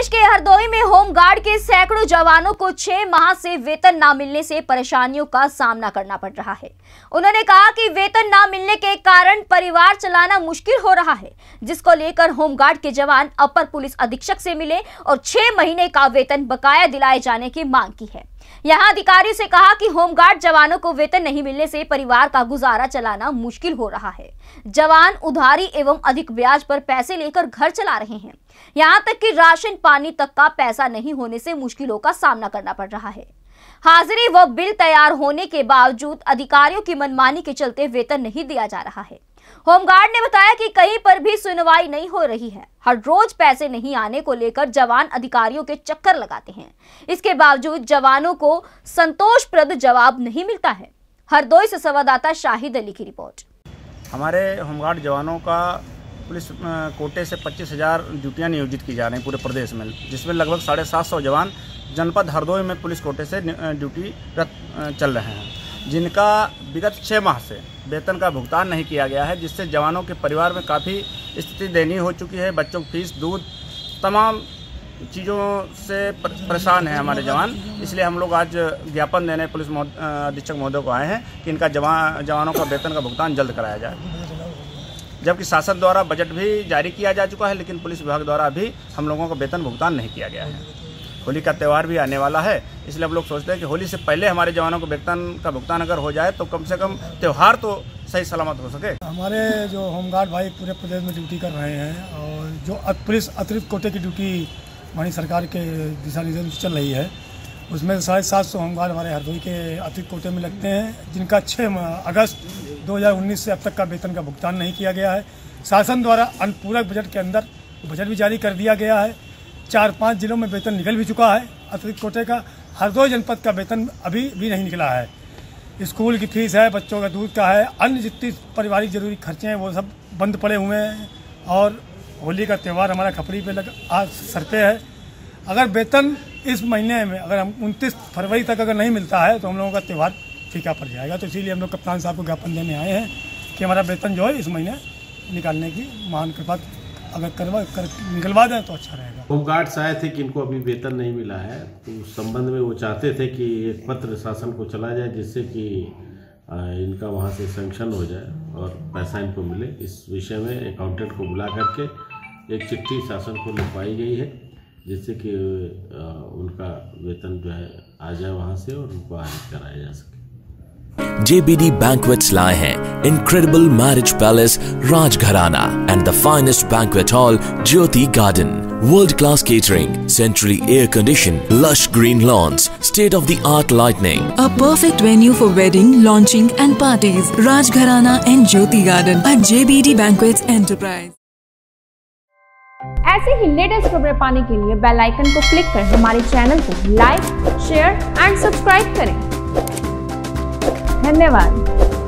प्रदेश के हरदोई में होमगार्ड के सैकड़ों जवानों को छह माह से वेतन न मिलने से परेशानियों का सामना करना पड़ रहा है। उन्होंने कहा कि वेतन न मिलने के कारण परिवार चलाना मुश्किल हो रहा है, जिसको लेकर होमगार्ड के जवान अपर पुलिस अधीक्षक से मिले और छह महीने का वेतन बकाया दिलाए जाने की मांग की है। यहाँ अधिकारी से कहा कि होमगार्ड जवानों को वेतन नहीं मिलने से परिवार का गुजारा चलाना मुश्किल हो रहा है। जवान उधारी एवं अधिक ब्याज पर पैसे लेकर घर चला रहे हैं। यहाँ तक कि राशन पानी तक का पैसा नहीं होने से मुश्किलों का सामना करना पड़ रहा है। हाजिरी व बिल तैयार होने के बावजूद अधिकारियों की मनमानी के चलते वेतन नहीं दिया जा रहा है। होमगार्ड ने बताया कि कहीं पर भी सुनवाई नहीं हो रही है। हर रोज पैसे नहीं आने को लेकर जवान अधिकारियों के चक्कर लगाते हैं। इसके बावजूद जवानों को संतोषप्रद जवाब नहीं मिलता है। हरदोई से संवाददाता शाहिद अली की रिपोर्ट। हमारे होमगार्ड जवानों का पुलिस कोटे से पच्चीस हज़ार ड्यूटियाँ नियोजित की जा रही हैं पूरे प्रदेश में, जिसमें लगभग साढ़े सात सौ जवान जनपद हरदोई में पुलिस कोटे से ड्यूटी चल रहे हैं। जिनका विगत छः माह से वेतन का भुगतान नहीं किया गया है, जिससे जवानों के परिवार में काफ़ी स्थिति दयनीय हो चुकी है। बच्चों की फ़ीस, दूध, तमाम चीज़ों से परेशान हैं हमारे जवान। इसलिए हम लोग आज ज्ञापन देने पुलिस अधीक्षक महोदय को आए हैं कि इनका जवान जवानों का वेतन का भुगतान जल्द कराया जाए। जबकि शासन द्वारा बजट भी जारी किया जा चुका है, लेकिन पुलिस विभाग द्वारा भी हम लोगों का वेतन भुगतान नहीं किया गया है। होली का त्यौहार भी आने वाला है। इसलिए हम लोग सोचते हैं कि होली से पहले हमारे जवानों को वेतन का भुगतान अगर हो जाए तो कम से कम त्यौहार तो सही सलामत हो सके। हमारे जो होमगार्ड भाई पूरे प्रदेश में ड्यूटी कर रहे हैं और जो पुलिस अतिरिक्त कोटे की ड्यूटी हमारी सरकार के दिशा निर्देश चल रही है, उसमें साढ़े सात सौ होमगार्ड हमारे हरदोई के अतिरिक्त कोटे में लगते हैं, जिनका छः अगस्त 2019 से अब तक का वेतन का भुगतान नहीं किया गया है। शासन द्वारा अनुपूरक बजट के अंदर बजट भी जारी कर दिया गया है। चार पाँच जिलों में वेतन निकल भी चुका है। अतिरिक्त कोटे का हरदोई जनपद का वेतन अभी भी नहीं निकला है। स्कूल की फ़ीस है, बच्चों का दूध का है, अन्य जितनी पारिवारिक ज़रूरी खर्चे हैं, वो सब बंद पड़े हुए हैं। और होली का त्यौहार हमारा खपड़ी पे लग, आज सर पे है। अगर वेतन इस महीने में, अगर हम उनतीस फरवरी तक अगर नहीं मिलता है तो हम लोगों का त्यौहार फीका पड़ जाएगा। तो इसीलिए हम लोग कप्तान साहब को ज्ञापन देने आए हैं कि हमारा वेतन जो है इस महीने निकालने की महान कृपा अगर करवा, कर, निकलवा दें तो अच्छा रहेगा। होमगार्ड्स आए थे कि इनको अभी वेतन नहीं मिला है? तो उस संबंध में वो चाहते थे कि एक पत्र शासन को चला जाए जिससे कि इनका वहाँ से सेंक्शन हो जाए और पैसा इनको मिले। इस विषय में अकाउंटेंट को बुला करके एक चिट्ठी शासन को लिखवाई गई है, जिससे कि उनका वेतन जो है आ जाए वहाँ से और उनको आगे कराया जा सके। JBD Banquets लाए हैं incredible marriage palace Rajgharana and the finest banquet hall Jyoti Garden. World class catering, centrally air conditioned, lush green lawns, state of the art lighting. A perfect venue for wedding, launching and parties. Rajgharana and Jyoti Garden at JBD Banquets Enterprise. ऐसे ही latest खबरें पाने के लिए bell icon को click कर हमारे channel को like share and subscribe करें धन्यवाद।